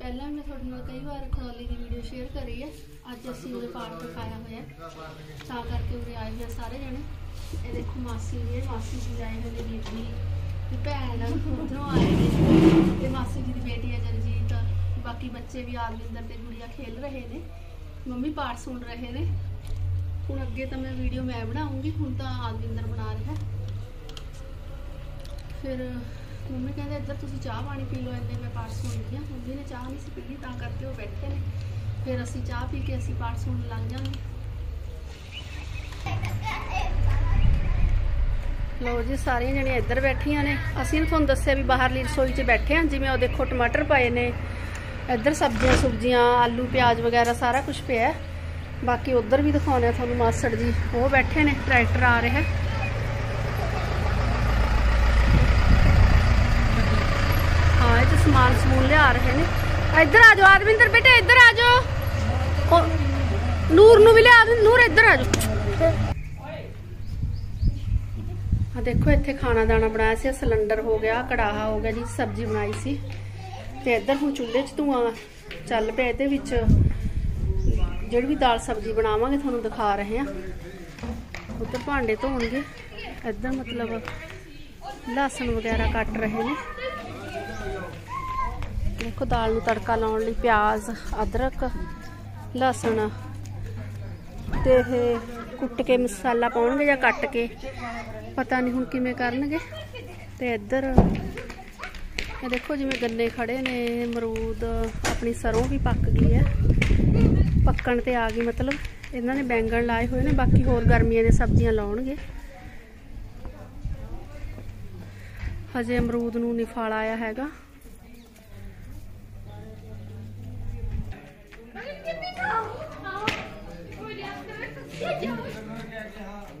ਪਹਿਲਾਂ ਮੈਂ ਤੁਹਾਡੇ ਨਾਲ ਕਈ ਵਾਰ ਖਰੋਲੀ ਦੀ ਵੀਡੀਓ ਸ਼ੇਅਰ ਕਰੀ ਹੈ ਅੱਜ ਅਸੀਂ ਉਹਦੇ ਪਾਠ ਦਿਖਾਇਆ ਹੋਇਆ। ਤਾਂ ਕਰਕੇ ਉਰੇ ਆਏ ਹੋਏ ਆ ਸਾਰੇ ਜਣੇ। ਇਹ ਦੇਖੋ ਮਾਸੀ ਜੀ ਮਾਸੀ ਜੀ ਆਏ ਹੋਏ ਨੇ ਬੀਬੀ ਤੇ ਭੈਣ ਉਧਰੋਂ ਆਏ ਨੇ। ਤੇ ਮਾਸੀ ਜੀ ਦੀ ਬੇਟੀ ਹੈ ਜਗਜੀਤ। ਬਾਕੀ ਬੱਚੇ ਵੀ ਆਰਵਿੰਦਰ ਤੇ ਗੁੜੀਆ ਖੇਲ ਰਹੇ ਨੇ। ਮੰਮੀ ਪਾਠ ਸੁਣ ਰਹੇ ਨੇ। ਹੁਣ ਅੱਗੇ ਤਾਂ ਮੈਂ ਵੀਡੀਓ ਮੈਂ ਬਣਾਉਂਗੀ, ਹੁਣ ਤਾਂ ਆਰਵਿੰਦਰ ਬਣਾ ਰਿਹਾ। ਫਿਰ ਮੰਮੀ ਕਹਿੰਦੇ ਇੱਧਰ ਤੁਸੀਂ ਚਾਹ ਪਾਣੀ ਪੀ ਲਓ, ਇੰਨੇ ਮੈਂ ਪਾਠ ਸੁਣ ਰਹੀ ਹਾਂ। ਮੰਮੀ ਨੇ ਚਾਹ ਨਹੀਂ ਸੀ ਪੀਣੀ, ਤਾਂ ਕਰਕੇ ਉਹ ਬੈਠੇ ਨੇ। ਫਿਰ ਅਸੀਂ ਚਾਹ ਪੀ ਕੇ ਅਸੀਂ ਪਾਠ ਸੁਣਨ ਲੱਗ ਜਾਂਗੇ। ਲੋ ਜੀ, ਸਾਰੀਆਂ ਜਣੀਆਂ ਇੱਧਰ ਬੈਠੀਆਂ ਨੇ। ਅਸੀਂ ਤੁਹਾਨੂੰ ਦੱਸਿਆ ਵੀ ਬਾਹਰਲੀ ਰਸੋਈ 'ਚ ਬੈਠੇ ਹਾਂ, ਜਿਵੇਂ ਉਹ ਦੇਖੋ ਟਮਾਟਰ ਪਏ ਨੇ। ਇੱਧਰ ਸਬਜ਼ੀਆਂ ਸੁਬਜ਼ੀਆਂ, ਆਲੂ, ਪਿਆਜ਼ ਵਗੈਰਾ ਸਾਰਾ ਕੁਝ ਪਿਆ ਬਾਕੀ ਉੱਧਰ ਵੀ ਦਿਖਾਉਂਦੇ ਆ ਤੁਹਾਨੂੰ ਮਾਸੜ ਜੀ, ਉਹ ਬੈਠੇ ਨੇ, ਟਰੈਕਟਰ ਆ ਰਿਹਾ ਹੈ ਹਾਂ ਇਹ 'ਚ ਸਮਾਨ ਸਮੂਨ ਲਿਆ ਰਹੇ ਨੇ। ਇੱਧਰ ਆ ਜਾਓ ਆਰਵਿੰਦਰ ਬੇਟੇ, ਇੱਧਰ ਆ ਜਾਓ। ਨੂਰ ਨੂੰ ਵੀ ਲਿਆ ਨੂਰ ਇੱਧਰ ਆ ਜਾਓ। ਆ ਦੇਖੋ, ਇੱਥੇ ਖਾਣਾ ਦਾਣਾ ਬਣਾਇਆ ਸੀ ਸਿਲੰਡਰ ਹੋ ਗਿਆ, ਕੜਾਹਾ ਹੋ ਗਿਆ ਜੀ, ਸਬਜ਼ੀ ਬਣਾਈ ਸੀ। ਤੇ ਇੱਧਰ ਹੁਣ ਚੁੱਲ੍ਹੇ 'ਚ ਧੂਆਂ ਚੱਲ ਪਿਆ, ਇਹਦੇ ਵਿੱਚ ਜਿਹੜੀ ਵੀ ਦਾਲ ਸਬਜ਼ੀ ਬਣਾਵਾਂਗੇ, ਤੁਹਾਨੂੰ ਦਿਖਾ ਰਹੇ ਆ ਉੱਧਰ ਭਾਂਡੇ ਧੋਣਗੇ। ਇੱਧਰ ਮਤਲਬ ਲਸਣ ਵਗੈਰਾ ਕੱਟ ਰਹੇ ਨੇ। ਦੇਖੋ ਦਾਲ ਨੂੰ ਤੜਕਾ ਲਾਉਣ ਲਈ ਪਿਆਜ਼, ਅਦਰਕ, ਲਸਣ ਤੇ ਇਹ ਕੁੱਟ ਕੇ ਮਸਾਲਾ ਪਾਉਣਗੇ ਜਾਂ ਕੱਟ ਕੇ, ਪਤਾ ਨਹੀਂ ਹੁਣ ਕਿਵੇਂ ਕਰਨਗੇ। ਤੇ ਇੱਧਰ ਇਹ ਦੇਖੋ ਜਿਵੇਂ ਗੰਨੇ ਖੜੇ ਨੇ, ਅਮਰੂਦ ਆਪਣੀ ਸਰੋਂ ਵੀ ਪੱਕ ਗਈ ਹੈ। ਪੱਕਣ ਤੇ ਆ ਗਈ, ਮਤਲਬ ਇਹਨਾਂ ਨੇ ਬੈਂਗਣ ਲਾਏ ਹੋਏ ਨੇ, ਬਾਕੀ ਹੋਰ ਗਰਮੀਆਂ ਦੀਆਂ ਸਬਜ਼ੀਆਂ ਲਾਉਣਗੇ। ਹਜੇ ਅਮਰੂਦ ਨੂੰ ਨਹੀਂ ਫਲ ਆਇਆ ਹੈਗਾ।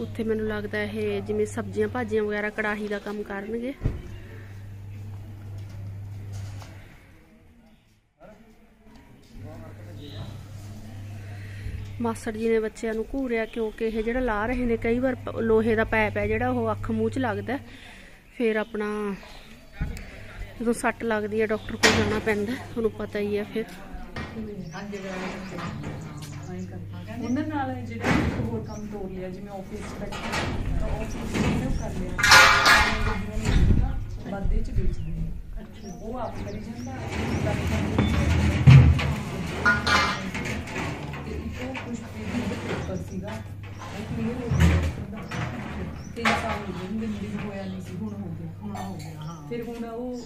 ਉੱਥੇ ਮੈਨੂੰ ਲੱਗਦਾ ਇਹ ਜਿਵੇਂ ਸਬਜ਼ੀਆਂ ਭਾਜੀਆਂ ਵਗੈਰਾ ਕੜਾਹੀ ਦਾ ਕੰਮ ਕਰਨਗੇ। ਮਾਸਟਰ ਜੀ ਨੇ ਬੱਚਿਆਂ ਨੂੰ ਘੂਰਿਆ ਕਿਉਂਕਿ ਇਹ ਜਿਹੜਾ ਲਾ ਰਹੇ ਨੇ, ਕਈ ਵਾਰ ਲੋਹੇ ਦਾ ਪੈਪ ਹੈ ਜਿਹੜਾ ਉਹ ਅੱਖ ਮੂੰਹ 'ਚ ਲੱਗਦਾ ਫਿਰ ਆਪਣਾ ਜਦੋਂ ਸੱਟ ਲੱਗਦੀ ਹੈ, ਡਾਕਟਰ ਕੋਲ ਜਾਣਾ ਪੈਂਦਾ ਤੁਹਾਨੂੰ ਪਤਾ ਹੀ ਹੈ ਫਿਰ। ਉਹਨਾਂ ਨਾਲ ਜਿਹੜਾ ਇੱਕ ਹੋਰ ਕੰਮ ਤੋੜ ਲਿਆ ਜਿਵੇਂ ਆਫਿਸ ਚ ਬੈਠੇ ਤਾਂ ਆਫਿਸ ਨੇ ਉਹ ਕਰ ਲਿਆ। ਬਾਦੇ ਚ ਵੇਚਦੇ ਨੇ ਅੱਛਾ ਉਹ ਆਪ ਕਰੀ ਜਾਂਦਾ ਬਾਕੀ ਕੰਮ ਤੇ ਇੱਕ ਉਹ ਕੁਝ ਪੇਪਰ ਸੀਗਾ। ਉਹ ਕਲੀਅਰ ਹੋ ਗਿਆ। ਤਿੰਨ ਸਾਲ ਹੋ ਗਏ ਮਿੰਦੀ ਹੋਇਆ ਨਹੀਂ ਸੀ, ਹੁਣ ਹੋ ਗਿਆ। ਹੁਣ ਹੋ ਗਿਆ ਹਾਂ। ਫਿਰ ਹੁਣ ਉਹ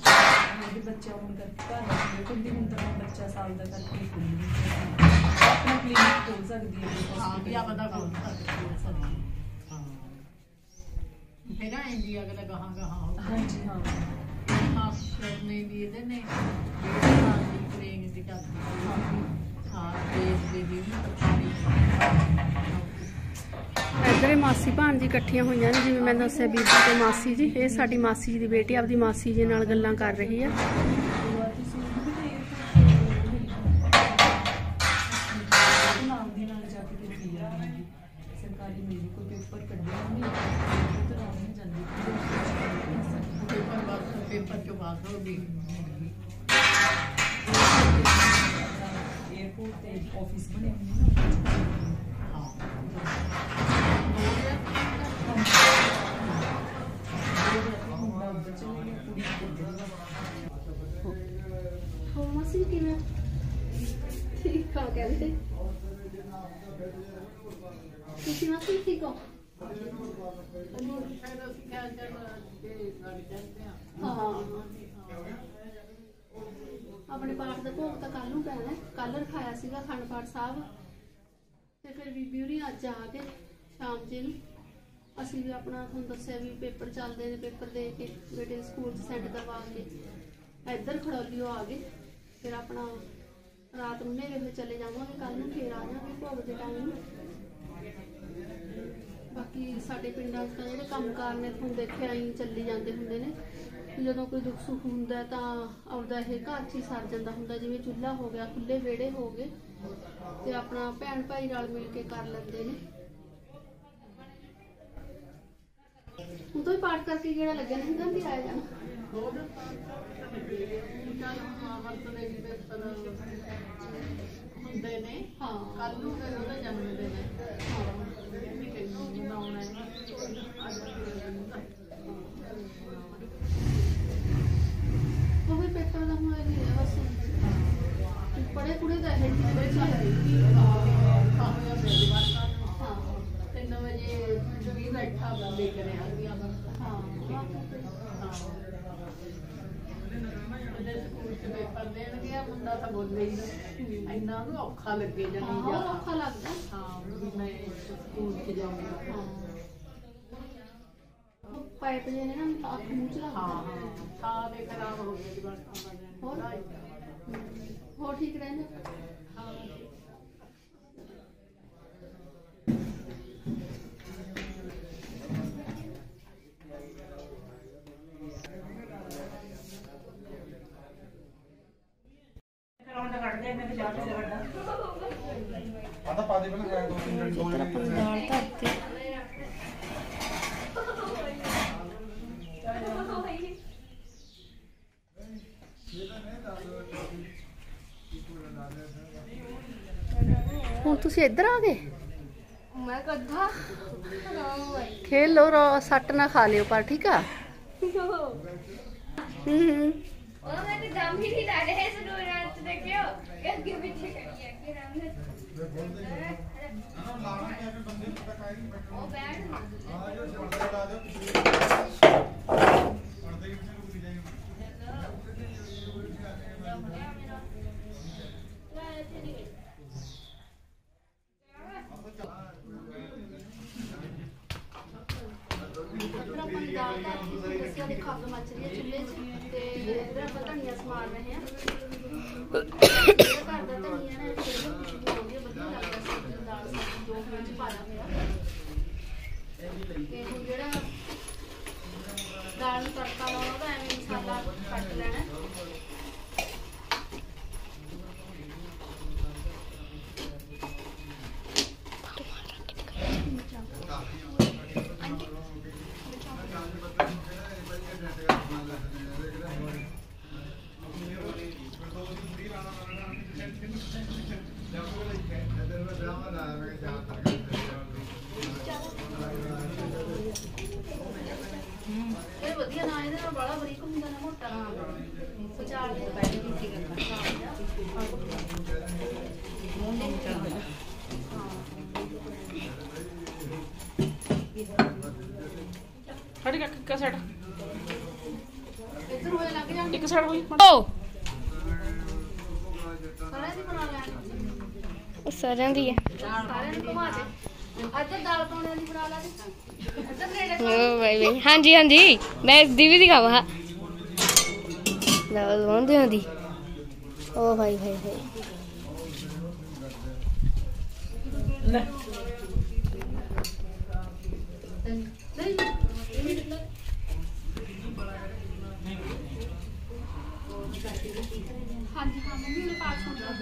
ਮੇਰੇ ਬੱਚਾ ਹੁਣ ਕਰਕੇ ਘਰ ਲਿਆ ਕਹਿੰਦੀ ਹੁਣ ਤਾਂ ਮੈਂ ਬੱਚਾ ਸਾਲ ਦਾ ਕਰਕੇ ਖੁੱਲੀ ਆਪਣਾ ਕਲੀਨਿਕ ਖੋਲ ਸਕਦੀ ਹੈ ਹਾਂ ਵੀ ਆਪਾਂ ਦਾ ਕੋਲ ਹਾਂ ਫਿਰ ਆਏਂਦੀ ਅਗਲਾ ਗਾਹਾਂ ਗਾਹਾਂ ਹੋ ਹਾਂਜੀ ਹਾਂ। ਮਾਸਟਰ ਨੇ ਵੀ ਇਹਦੇ ਨੇ ਜਿਹੜੇ ਸਾਲ ਦੀ ਟ੍ਰੇਨਿੰਗ ਦੀ ਕਰਦੀ ਹਾਂ। ਦੇਸ਼ ਦੇ ਵੀ ਪਛਾਣੀ ਇੱਧਰ ਇਹ ਮਾਸੀ ਭਾਣਜੀ ਇਕੱਠੀਆਂ ਹੋਈਆਂ ਨੇ, ਜਿਵੇਂ ਮੈਂ ਦੱਸਿਆ ਬੀਬੀ ਤੇ ਮਾਸੀ ਜੀ, ਇਹ ਸਾਡੀ ਮਾਸੀ ਜੀ ਦੀ ਬੇਟੀ ਆਪਦੀ ਮਾਸੀ ਜੀ ਨਾਲ ਗੱਲਾਂ ਕਰ ਰਹੀ ਹੈ ਪੇਪਰ ਕੱਢਿਆ ਬਾਅਦ ਹੋ ਗਈ 에어ਪੋਰਟ ਤੇ ਆਫਿਸ ਬਣੇ ਹੋਏ ਨੇ ਹਾਂ ਮੁੰਡਾ ਉੱਧਰ ਚਲੇ ਗਿਆ ਕੁੜੀ ਉੱਧਰ ਹੋ ਕਿਵੇਂ? ਠੀਕ ਆ ਕਹਿੰਦੇ ਤੁਸੀਂ ਮਾਸੀ ਠੀਕ ਹੋ? ਆਪਣੇ ਪਾਠ ਦਾ ਭੋਗ ਤਾਂ ਕੱਲ ਨੂੰ ਪੈਣਾ ਕੱਲ ਰਖਾਇਆ ਸੀਗਾ ਖੰਡ ਪਾਠ ਸਾਹਿਬ। ਤੇ ਫਿਰ ਬੀਬੀ ਹੋਰੀ ਅੱਜ ਆ ਕੇ ਸ਼ਾਮ ਜੇ ਨੂੰ ਅਸੀਂ ਵੀ ਆਪਣਾ ਤੁਹਾਨੂੰ ਦੱਸਿਆ ਵੀ ਪੇਪਰ ਚੱਲਦੇ ਨੇ, ਪੇਪਰ ਦੇ ਕੇ ਬੇਟੇ ਸਕੂਲ 'ਚ ਸੈਂਡ ਕਰਵਾ ਕੇ ਇੱਧਰ ਖੜੋਲੀਓ ਆ ਗਏ। ਫਿਰ ਆਪਣਾ ਰਾਤ ਨੂੰ ਨੇਰੇ ਹੋਏ ਚਲੇ ਜਾਵਾਂਗੇ ਕੱਲ ਨੂੰ ਫੇਰ ਆ ਜਾਵਾਂਗੇ ਭੋਗ ਦੇ ਟਾਈਮ ਬਾਕੀ ਸਾਡੇ ਪਿੰਡਾਂ 'ਚ ਤਾਂ ਜਿਹੜੇ ਕੰਮਕਾਰ ਨੇ ਤੁਹਾਨੂੰ ਦੇਖਿਆ ਹੀ ਚੱਲੀ ਜਾਂਦੇ ਹੁੰਦੇ ਨੇ। ਜਦੋਂ ਕੋਈ ਦੁੱਖ ਸੁੱਖ ਹੁੰਦਾ ਤਾਂ ਆਪਦਾ ਇਹ ਘਰ 'ਚ ਹੀ ਸਰ ਜਾਂਦਾ ਹੁੰਦਾ, ਜਿਵੇਂ ਚੁੱਲ੍ਹਾ ਹੋ ਗਿਆ ਖੁੱਲੇ ਵਿਹੜੇ ਹੋ ਗਏ ਤੇ ਆਪਣਾ ਭੈਣ ਭਾਈ ਨਾਲ ਮਿਲ ਕੇ ਕਰ ਲੈਂਦੇ ਨੇ। ਉਦੋਂ ਤੋਂ ਹੀ ਪਾਠ ਕਰਕੇ ਕਿਹੜਾ ਲੱਗਿਆ? ਨਹੀਂ ਗੰਦੀ ਆਇਆ ਜਾਣਾ। ਹੋਰ ਚੱਲ ਮਾਮਤ ਦੇ ਵੀ ਹੁੰਦੇ ਨੇ ਹਾਂ। ਕੱਲ ਨੂੰ ਫਿਰ ਉਹਦਾ ਜਨਮ ਦਿਨ ਹੈ ਵੀ ਕਈ ਮਨਾਉਣਾ ਹੈ ਅੱਜ ਉਹ ਵੀ ਪੇਪਰ ਦਾ ਹੁਣ ਇਹ ਹੈ ਬਸ ਪੜੇ ਕੁੜੇ ਦਾ ਹੈ ਜੀ ਵਿੱਚ ਹਾਂ ਤਿੰਨ ਵਜੇ ਵੀ ਬੈਠਾ ਬੰਦੇ ਕਰੇ ਹਲਦੀਆਂ ਦਾ ਹਾਂ ਉਹਦੇ ਸਕੂਲ ਚ ਪੇਪਰ ਦੇਣ ਗਿਆ ਮੁੰਡਾ ਤਾਂ ਬੋਲੇ ਹੀ ਨਾ ਇੰਨਾ ਉਹਨੂੰ ਔਖਾ ਲੱਗੇ ਹਾਂ ਜਾ ਔਖਾ ਲੱਗਦਾ। ਹਾਂ ਵੀ ਮੈਂ ਸਕੂਲ ਚ ਜਾਊਂਗਾ। ਹਾਂ। ਪਾਈਪ ਜੇ ਨੇ ਨਾ ਅੱਖ ਮੂੰਹ ਚ ਲੱਗਦਾ। ਹਾਂ ਸਾਹ ਦੇ ਖਰਾਬ ਹੋ ਗਏ ਜਵਾਕਾਂ ਹੋਰ? ਹੋਰ ਠੀਕ ਰਹਿੰਦਾ? ਹਾਂ ਆਹ ਤਾਂ ਪਾ ਦੇ ਪਹਿਲਾਂ ਦੋ ਤਿੰਨ ਦੋ ਇੱਧਰ ਆਪਾਂ ਨੂੰ ਦਾਲ ਧਰਤੀ ਹੁਣ ਤੁਸੀਂ ਇੱਧਰ ਆ ਗਏ ਮੈਂ ਗੱਧਾ ਖੇਲ ਲੋ ਰੋ ਸੱਟ ਨਾ ਖਾ ਲਿਓ ਪਰ ਠੀਕ ਆ ਹੂੰ ਉਹ ਮੈਂ ਤਾਂ ਦਮ ਹੀ ਨਹੀਂ ਲਾ ਰਿਹਾ ਇਸ ਨੂੰ ਰਾਤ ਦੇਖਿਓ ਅੱਗੇ ਪਿੱਛੇ ਕਰੀਏ ਕਿ ਰਾਮ ਨੇ ਉਹ ਬੈਠ ਆ ਜੋ ਪਰਦੇ ਲਾ ਦਿਓ ਪਰਦੇ ਕਿੱਥੇ ਰੁਕ ਜਾਏਗਾ ਹੈ ਚੁੱਲ੍ਹੇ 'ਚ ਤੇ ਇੱਧਰ ਆਪਾਂ ਧਨੀਆ ਸਮਾਰ ਰਹੇ ਹਾਂ ਘਰ ਦਾ ਧਨੀਆ ਨਾ ਇਹ ਫਿਰ ਖੁਸ਼ਬੂ ਆਉਂਦੀ ਹੈ ਵਧੀਆ ਲੱਗਦਾ ਸਬਜ਼ੀ ਦਾਲ ਸਬਜ਼ੀ ਜੋ ਵੀ ਵਿੱਚ ਪਾਇਆ ਹੋਇਆ ਤੇ ਹੁਣ ਜਿਹੜਾ ਦਾਲ ਨੂੰ ਤੜਕਾ ਲਾਉਣਾ ਉਹਦਾ ਐਵੇਂ ਮਸਾਲਾ ਕੱਟ ਲੈਣਾ ਹੈ। ਇਹ ਵਧੀਆ ਨਾ ਇਹਦੇ ਨਾਲ ਬੜਾ ਬਰੀਕ ਹੁੰਦਾ ਨਾ ਮੋਟਾ ਨਾ ਵਿਚਾਰ ਦੇ ਬੈਠ ਕੇ ਕੀ ਕਰਨਾ ਖੜੀ ਰੱਖ ਇੱਕ ਸਾਈਡ ਇੱਧਰ ਹੋਏ ਲੱਗ ਜਾਂਦੇ ਇੱਕ ਸਾਈਡ ਹੋਈ ਓ ਸਾਰਿਆਂ ਦੀ ਬਣਾ ਲੈਣੀ ਸਰਾਂ ਦੀ ਹੈ ਸਾਰਿਆਂ ਦੀ ਘੁਮਾ ਦੇ ਇੱਧਰ ਦਾਲ ਪਾਉਣੇ ਦੀ ਬਣਾ ਲਾ ਦੇ। ਇੱਧਰ ਨੇੜੇ ਓ ਬਾਈ ਬਾਈ। ਹਾਂਜੀ ਹਾਂਜੀ। ਮੈਂ ਇਸ ਦੀ ਵੀ ਦਿਖਾਵਾਂ ਲਓ ਬੰਦੇ ਹੁੰਦੀ ਓ ਭਾਈ ਭਾਈ ਭਾਈ ਨਹੀਂ। ਹਾਂਜੀ ਹਾਂ ਮੰਮੀ ਨੇ ਪਾਠ ਸੁਣਦਾ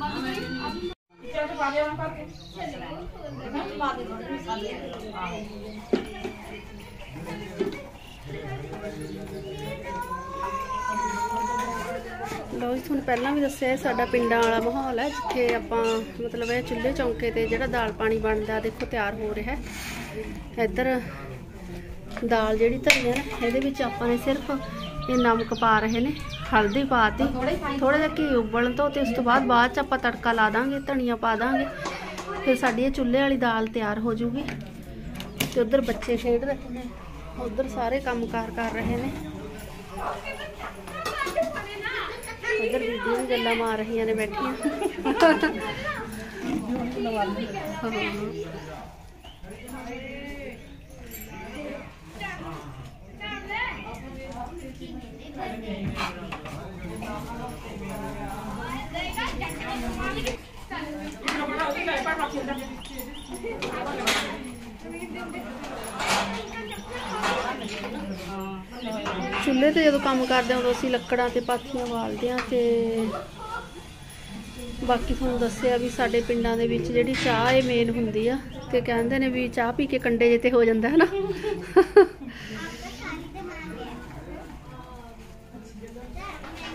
ਮੰਮੀ ਅੱਜ ਲੋ ਜੀ ਤੁਹਾਨੂੰ ਪਹਿਲਾਂ ਵੀ ਦੱਸਿਆ ਸਾਡਾ ਪਿੰਡਾਂ ਵਾਲਾ ਮਾਹੌਲ ਹੈ ਜਿੱਥੇ ਆਪਾਂ ਮਤਲਬ ਇਹ ਚੁੱਲ੍ਹੇ ਚੌਂਕੇ ਤੇ ਜਿਹੜਾ ਦਾਲ ਪਾਣੀ ਬਣਦਾ ਦੇਖੋ ਤਿਆਰ ਹੋ ਰਿਹਾ ਹੈ। ਇੱਧਰ ਦਾਲ ਜਿਹੜੀ ਧਰੀ ਹੈ ਨਾ ਇਹਦੇ ਵਿੱਚ ਆਪਾਂ ਨੇ ਸਿਰਫ ਇਹ ਨਮਕ ਪਾ ਰਹੇ ਨੇ। ਹਲਦੀ ਪਾਤੀ ਥੋੜਾ ਜਿਹਾ ਘੀ ਉਬਲਣ ਤੋਂ ਤੇ ਉਸ ਤੋਂ ਬਾਅਦ ਬਾਅਦ ਚ ਆਪਾਂ ਤੜਕਾ ਲਾ ਦਾਂਗੇ, ਧਨੀਆ ਪਾ ਦਾਂਗੇ, ਫਿਰ ਸਾਡੀ ਇਹ ਚੁੱਲ੍ਹੇ ਵਾਲੀ ਦਾਲ ਤਿਆਰ ਹੋ ਜੂਗੀ। ਤੇ ਉਧਰ ਬੱਚੇ ਖੇਡ ਰਹੇ ਨੇ, ਉਧਰ ਸਾਰੇ ਕੰਮਕਾਰ ਕਰ ਰਹੇ ਨੇ। ਉਧਰ ਬੀਬੀਆਂ ਵੀ ਗੱਲਾਂ ਮਾਰ ਰਹੀਆਂ ਨੇ ਬੈਠੀਆਂ। ਹਾਂ। ਚੁੱਲ੍ਹੇ ਤੇ ਜਦੋਂ ਕੰਮ ਕਰਦੇ ਹਾਂ ਉਦੋਂ ਅਸੀਂ ਲੱਕੜਾਂ ਤੇ ਪਾਥੀਆਂ ਬਾਲਦੇ ਹਾਂ ਤੇ ਬਾਕੀ ਤੁਹਾਨੂੰ ਦੱਸਿਆ ਵੀ ਸਾਡੇ ਪਿੰਡਾਂ ਦੇ ਵਿੱਚ ਜਿਹੜੀ ਚਾਹ ਇਹ ਮੇਨ ਹੁੰਦੀ ਆ, ਤੇ ਕਹਿੰਦੇ ਨੇ ਵੀ ਚਾਹ ਪੀ ਕੇ ਕੰਡੇ ਜੇ ਤੇ ਹੋ ਜਾਂਦਾ ਹੈ ਨਾ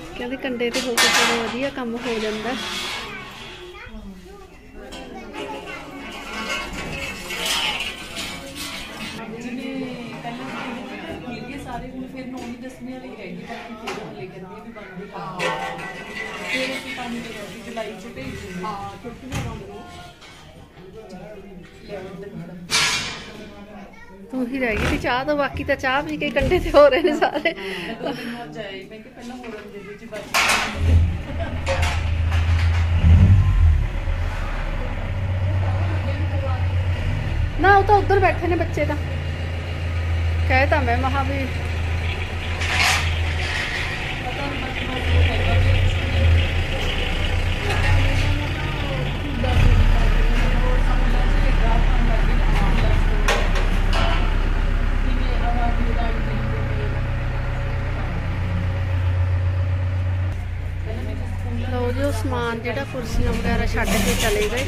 ਕਹਿੰਦੇ ਕੰਡੇ ਤੇ ਹੋ ਕੇ ਚਲੋ ਵਧੀਆ ਕੰਮ ਹੋ ਜਾਂਦਾ। ਦਸਵੀਂ ਵਾਲੀ ਰਹਿ ਗਈ ਬਾਕੀ ਫਿਰ ਹਲੇ ਕਹਿੰਦੀ ਵੀ ਬੰਦ ਕਰ ਫਿਰ ਅਸੀਂ ਪਾਣੀ ਦੇ ਰਾਜੀ ਜੁਲਾਈ ਚ ਭੇਜ ਦਿੰਦੇ ਹਾਂ। ਛੁੱਟੀਆਂ ਬੰਦ ਨੂੰ। ਤੂੰ ਹੀ ਰਹਿ ਗਈ ਸੀ ਚਾਹ ਤੋਂ ਬਾਕੀ ਤਾਂ ਚਾਹ ਪੀ ਕੇ ਕੰਡੇ ਤੇ ਹੋ ਰਹੇ ਨੇ ਸਾਰੇ। ਮੈਂ ਦੋ ਦਿਨ ਬਾਅਦ ਜਾਈ ਮੈਂ ਕਿ ਪਹਿਲਾਂ ਹੋਰ ਦੇ ਵਿੱਚ ਬਸ। ਨਾ ਉਹ ਤਾਂ ਉੱਧਰ ਬੈਠੇ ਨੇ ਬੱਚੇ ਤਾਂ। ਕਹਿ ਤਾਂ ਮੈਂ ਮਹਾ ਵੀ ਪਤਾ ਨਹੀਂ ਬੱਚਿਆਂ ਨੂੰ ਹੈਗਾ ਵੀ ਲਓ ਜੀ ਉਹ ਸਮਾਨ ਜਿਹੜਾ ਕੁਰਸੀਆਂ ਵਗੈਰਾ ਛੱਡ ਕੇ ਚਲੇ ਗਏ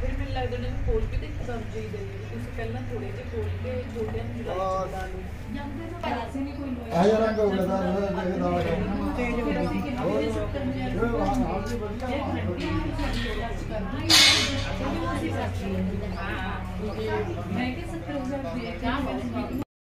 ਫਿਰ ਮੈਨੂੰ ਲੱਗਦਾ ਨੇ ਕੋਲ ਕੇ ਤੇ ਇੱਕਦਮ ਜਿਹੀ ਦੇ ਦਿੱਤੀ। ਤੁਸੀਂ ਪਹਿਲਾਂ ਥੋੜੇ ਜਿਹੇ ਕੋਲ ਕੇ ਛੋਟਿਆਂ ਨੂੰ ਜੁਲਾਈ ਚ ਬਣਾ ਲਓ ਆ ਜਾ ਰੰਗ ਹੋ ਗਿਆ ਦਾ ਦੇਖਦਾ ਹੋਇਆ ਤੇ ਫਿਰ ਅਸੀਂ ਕਿੰਨੇ ਦੇ ਸੱਤਰ ਹਜ਼ਾਰ ਮੈਂ ਕਿ 70000 ਦੇ ਕੇ